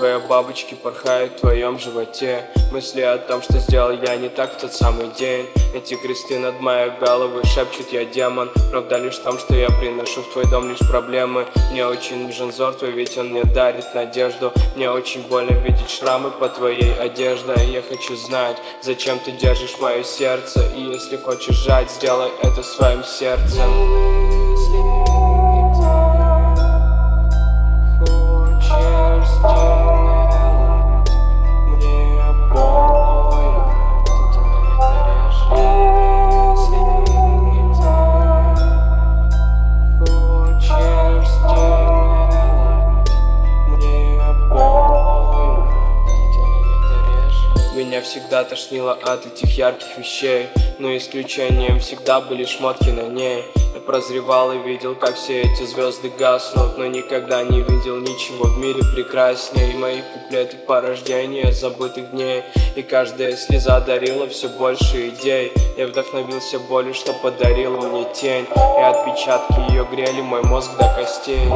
твои бабочки порхают в твоем животе. Мысли о том, что сделал я не так в тот самый день. Эти кресты над моей головой шепчут я демон Правда лишь в том, что я приношу в твой дом лишь проблемы. Мне очень нужен взор твой, ведь он мне дарит надежду. Мне очень больно видеть шрамы по твоей одежде Я хочу знать, зачем ты держишь мое сердце. И если хочешь жать, сделай это своим сердцем Меня всегда тошнило от этих ярких вещей Но исключением всегда были шмотки на ней. Я прозревал и видел, как все эти звезды гаснут Но никогда не видел ничего в мире прекраснее Мои куплеты порождения забытых дней И каждая слеза дарила все больше идей. Я вдохновился болью, что подарила мне тень И отпечатки ее грели мой мозг до костей